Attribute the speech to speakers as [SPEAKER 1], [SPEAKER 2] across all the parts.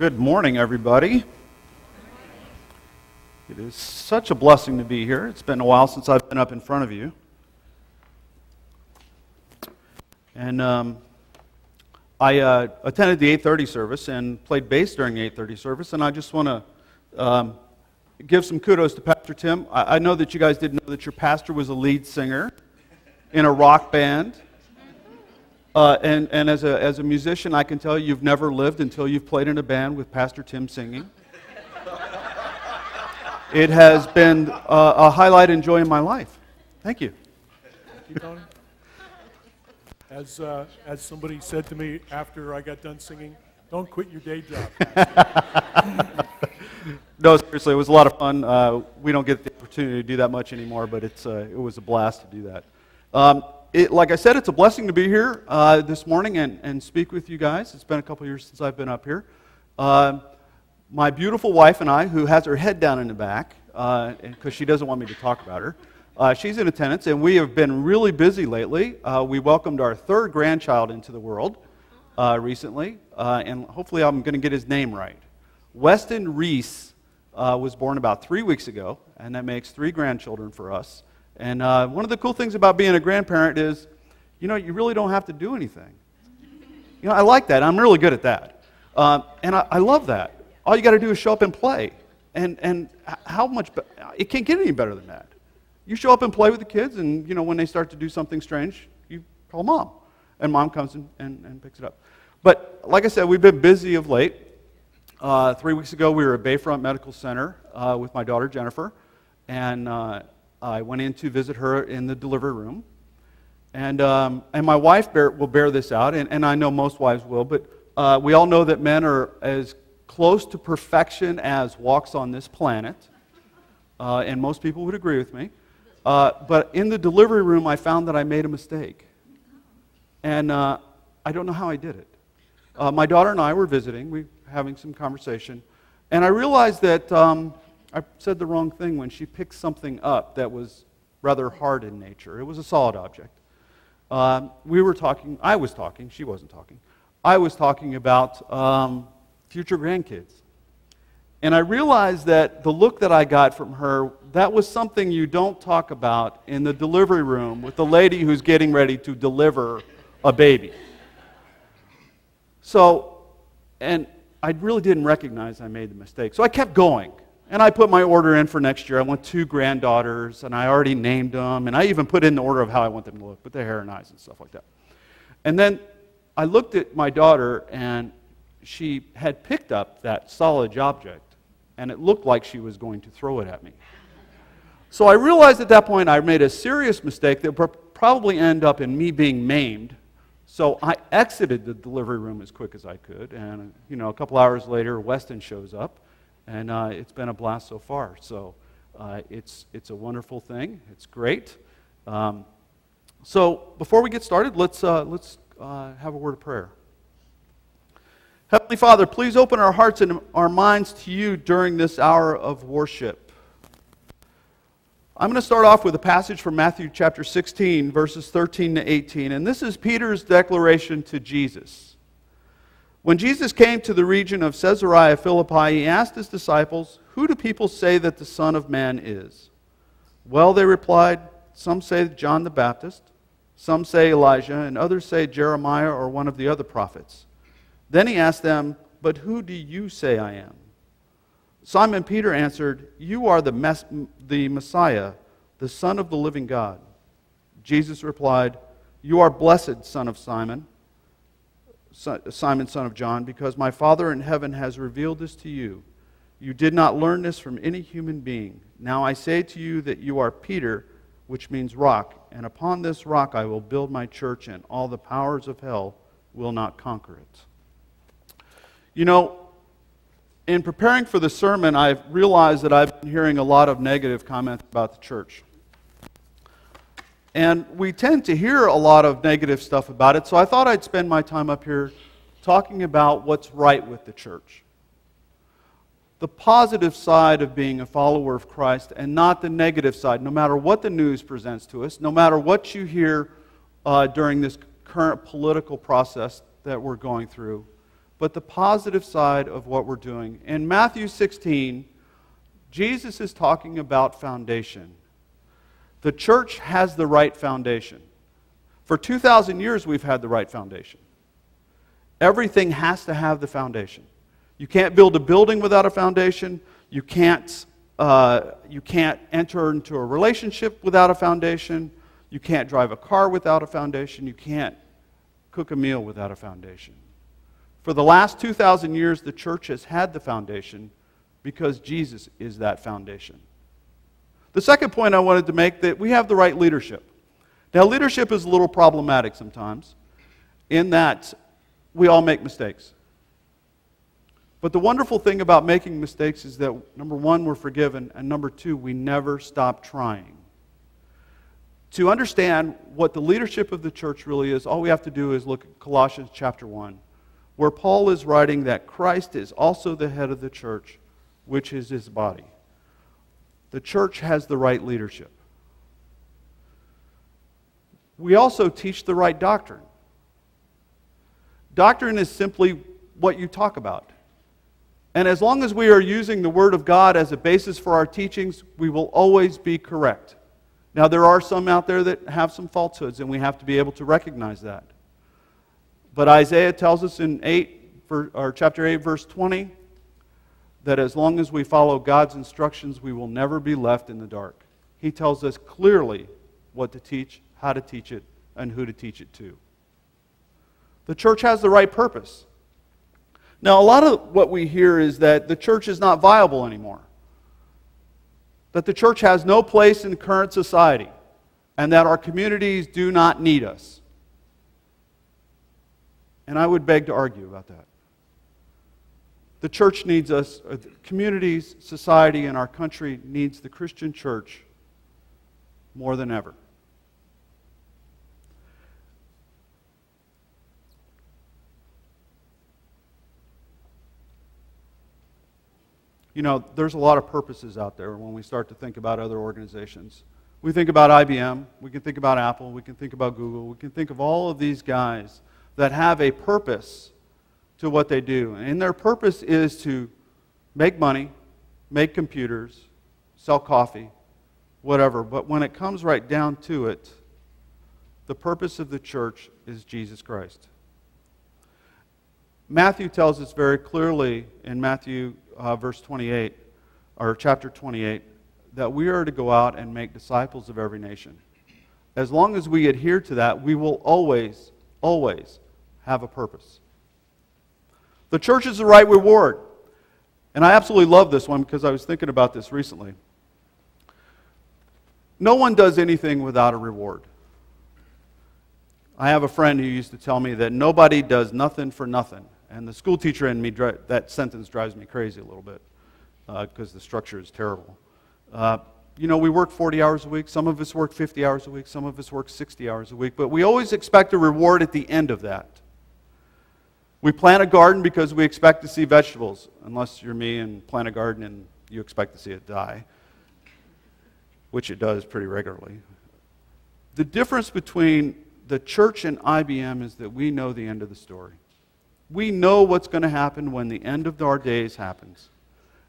[SPEAKER 1] Good morning, everybody. It is such a blessing to be here. It's been a while since I've been up in front of you. And um, I uh, attended the 8:30 service and played bass during the 8:30 service, and I just want to um, give some kudos to Pastor Tim. I, I know that you guys didn't know that your pastor was a lead singer in a rock band. Uh, and and as, a, as a musician, I can tell you you've never lived until you've played in a band with Pastor Tim singing. it has been uh, a highlight and joy in my life. Thank you.
[SPEAKER 2] Thank you, Tony. As, uh, as somebody said to me after I got done singing, don't quit your day job.
[SPEAKER 1] no, seriously, it was a lot of fun. Uh, we don't get the opportunity to do that much anymore, but it's, uh, it was a blast to do that. Um, it, like I said, it's a blessing to be here uh, this morning and, and speak with you guys. It's been a couple years since I've been up here. Uh, my beautiful wife and I, who has her head down in the back, because uh, she doesn't want me to talk about her, uh, she's in attendance, and we have been really busy lately. Uh, we welcomed our third grandchild into the world uh, recently, and hopefully I'm going to get his name right. Weston Reese was born about three weeks ago, and that makes three grandchildren for us. And uh, one of the cool things about being a grandparent is, you know, you really don't have to do anything. You know, I like that. I'm really good at that. Uh, and I, I, love that. All you got to do is show up and play. And, and how much, be- it can't get any better than that. You show up and play with the kids, and, you know, when they start to do something strange, you call mom. And mom comes and, and, and picks it up. But like I said, we've been busy of late. Uh, three weeks ago, we were at Bayfront Medical Center uh, with my daughter Jennifer. And uh, I went in to visit her in the delivery room. And, um, and my wife bear, will bear this out, and, and I know most wives will, but uh, we all know that men are as close to perfection as walks on this planet. Uh, and most people would agree with me. Uh, but in the delivery room, I found that I made a mistake. And uh, I don't know how I did it. Uh, my daughter and I were visiting, we were having some conversation, and I realized that um, I said the wrong thing when she picked something up that was rather hard in nature. It was a solid object. Um, we were talking, I was talking, she wasn't talking. I was talking about um, future grandkids. And I realized that the look that I got from her, that was something you don't talk about in the delivery room with the lady who's getting ready to deliver a baby. So, and I really didn't recognize I made the mistake. So I kept going. And I put my order in for next year. I want two granddaughters, and I already named them, and I even put in the order of how I want them to look, with their hair and eyes and stuff like that. And then I looked at my daughter, and she had picked up that solid object, and it looked like she was going to throw it at me. So I realized at that point I made a serious mistake that would probably end up in me being maimed. So I exited the delivery room as quick as I could, and you know, a couple hours later, Weston shows up and uh, it's been a blast so far. So uh, it's, it's a wonderful thing. It's great. Um, so before we get started, let's, uh, let's uh, have a word of prayer. Heavenly Father, please open our hearts and our minds to you during this hour of worship. I'm going to start off with a passage from Matthew chapter 16, verses 13 to 18. And this is Peter's declaration to Jesus. When Jesus came to the region of Caesarea Philippi, he asked his disciples, Who do people say that the Son of Man is? Well, they replied, Some say John the Baptist, some say Elijah, and others say Jeremiah or one of the other prophets. Then he asked them, But who do you say I am? Simon Peter answered, You are the, the Messiah, the Son of the living God. Jesus replied, You are blessed, son of Simon. Simon, son of John, because my Father in heaven has revealed this to you. You did not learn this from any human being. Now I say to you that you are Peter, which means rock, and upon this rock I will build my church, and all the powers of hell will not conquer it. You know, in preparing for the sermon, I've realized that I've been hearing a lot of negative comments about the church. And we tend to hear a lot of negative stuff about it, so I thought I'd spend my time up here talking about what's right with the church. The positive side of being a follower of Christ and not the negative side, no matter what the news presents to us, no matter what you hear uh, during this current political process that we're going through. but the positive side of what we're doing. In Matthew 16, Jesus is talking about foundation. The church has the right foundation. For 2,000 years, we've had the right foundation. Everything has to have the foundation. You can't build a building without a foundation. You can't, uh, you can't enter into a relationship without a foundation. You can't drive a car without a foundation. You can't cook a meal without a foundation. For the last 2,000 years, the church has had the foundation because Jesus is that foundation. The second point I wanted to make that we have the right leadership. Now, leadership is a little problematic sometimes in that we all make mistakes. But the wonderful thing about making mistakes is that, number one, we're forgiven, and number two, we never stop trying. To understand what the leadership of the church really is, all we have to do is look at Colossians chapter 1, where Paul is writing that Christ is also the head of the church, which is his body. The church has the right leadership. We also teach the right doctrine. Doctrine is simply what you talk about. And as long as we are using the Word of God as a basis for our teachings, we will always be correct. Now, there are some out there that have some falsehoods, and we have to be able to recognize that. But Isaiah tells us in 8, or chapter 8, verse 20, that as long as we follow God's instructions, we will never be left in the dark. He tells us clearly what to teach, how to teach it, and who to teach it to. The church has the right purpose. Now, a lot of what we hear is that the church is not viable anymore, that the church has no place in current society, and that our communities do not need us. And I would beg to argue about that. The church needs us, uh, communities, society, and our country needs the Christian church more than ever. You know, there's a lot of purposes out there when we start to think about other organizations. We think about IBM, we can think about Apple, we can think about Google, we can think of all of these guys that have a purpose to what they do. And their purpose is to make money, make computers, sell coffee, whatever. But when it comes right down to it, the purpose of the church is Jesus Christ. Matthew tells us very clearly in Matthew uh, verse 28, or chapter 28, that we are to go out and make disciples of every nation. As long as we adhere to that, we will always, always have a purpose. The church is the right reward. And I absolutely love this one because I was thinking about this recently. No one does anything without a reward. I have a friend who used to tell me that nobody does nothing for nothing. And the school teacher in me, that sentence drives me crazy a little bit because uh, the structure is terrible. Uh, you know, we work 40 hours a week. Some of us work 50 hours a week. Some of us work 60 hours a week. But we always expect a reward at the end of that. We plant a garden because we expect to see vegetables, unless you're me and plant a garden and you expect to see it die, which it does pretty regularly. The difference between the church and IBM is that we know the end of the story. We know what's going to happen when the end of our days happens.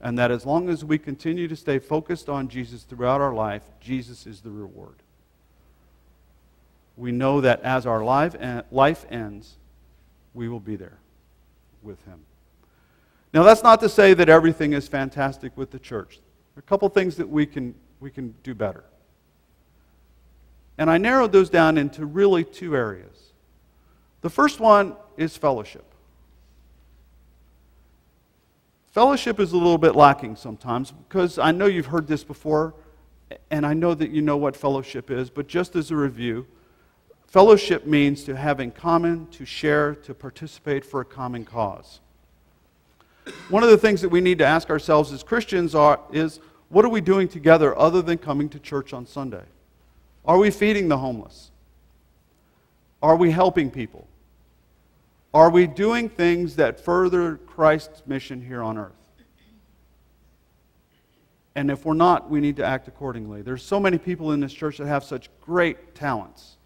[SPEAKER 1] And that as long as we continue to stay focused on Jesus throughout our life, Jesus is the reward. We know that as our life, eh, life ends, we will be there with him. Now, that's not to say that everything is fantastic with the church. There are a couple things that we can, we can do better. And I narrowed those down into really two areas. The first one is fellowship. Fellowship is a little bit lacking sometimes because I know you've heard this before, and I know that you know what fellowship is, but just as a review, Fellowship means to have in common, to share, to participate for a common cause. One of the things that we need to ask ourselves as Christians are, is what are we doing together other than coming to church on Sunday? Are we feeding the homeless? Are we helping people? Are we doing things that further Christ's mission here on earth? And if we're not, we need to act accordingly. There's so many people in this church that have such great talents.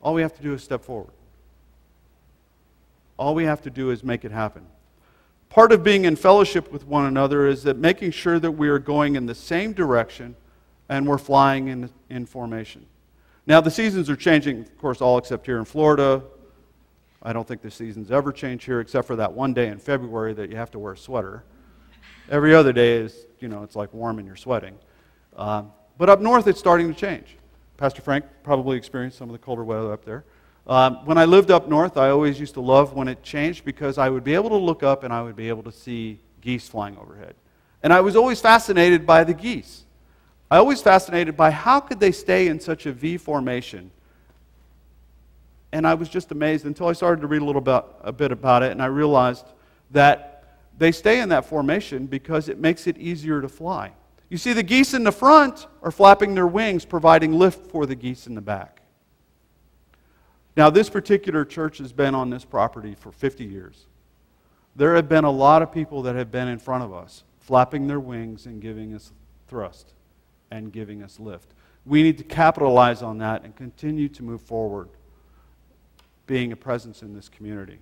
[SPEAKER 1] All we have to do is step forward. All we have to do is make it happen. Part of being in fellowship with one another is that making sure that we are going in the same direction and we're flying in, in formation. Now, the seasons are changing, of course, all except here in Florida. I don't think the seasons ever change here except for that one day in February that you have to wear a sweater. Every other day is, you know, it's like warm and you're sweating. Um, but up north, it's starting to change. Pastor Frank probably experienced some of the colder weather up there. Um, when I lived up north, I always used to love when it changed because I would be able to look up and I would be able to see geese flying overhead. And I was always fascinated by the geese. I always fascinated by how could they stay in such a V formation. And I was just amazed until I started to read a little a bit about it, and I realized that they stay in that formation because it makes it easier to fly. You see, the geese in the front are flapping their wings, providing lift for the geese in the back. Now, this particular church has been on this property for 50 years. There have been a lot of people that have been in front of us, flapping their wings and giving us thrust and giving us lift. We need to capitalize on that and continue to move forward, being a presence in this community.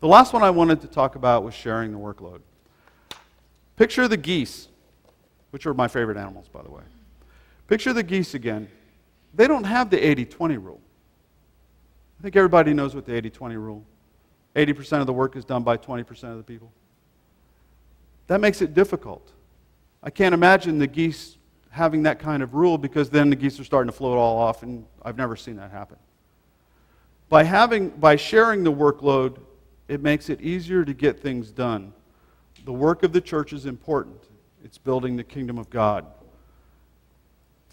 [SPEAKER 1] The last one I wanted to talk about was sharing the workload. Picture the geese, which are my favorite animals, by the way. Picture the geese again. They don't have the 80 20 rule. I think everybody knows what the 80 20 rule 80% of the work is done by 20% of the people. That makes it difficult. I can't imagine the geese having that kind of rule because then the geese are starting to float all off, and I've never seen that happen. By, having, by sharing the workload, it makes it easier to get things done. The work of the church is important. It's building the kingdom of God.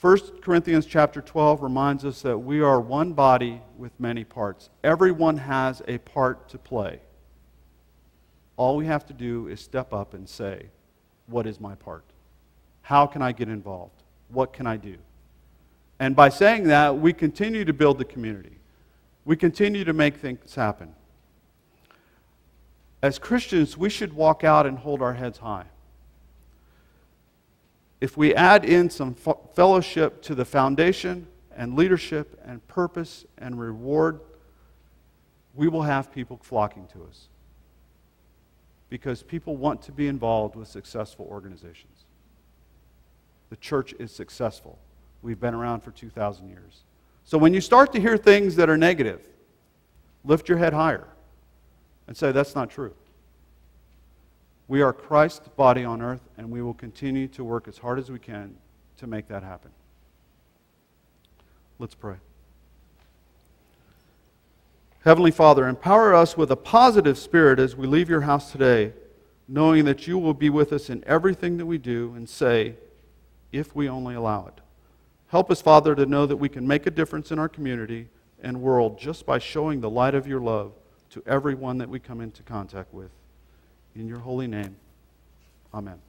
[SPEAKER 1] 1 Corinthians chapter 12 reminds us that we are one body with many parts. Everyone has a part to play. All we have to do is step up and say, What is my part? How can I get involved? What can I do? And by saying that, we continue to build the community. We continue to make things happen. As Christians, we should walk out and hold our heads high if we add in some fellowship to the foundation and leadership and purpose and reward, we will have people flocking to us. Because people want to be involved with successful organizations. The church is successful. We've been around for 2,000 years. So when you start to hear things that are negative, lift your head higher and say, that's not true. We are Christ's body on earth, and we will continue to work as hard as we can to make that happen. Let's pray. Heavenly Father, empower us with a positive spirit as we leave your house today, knowing that you will be with us in everything that we do and say, if we only allow it. Help us, Father, to know that we can make a difference in our community and world just by showing the light of your love to everyone that we come into contact with. In your holy name, amen.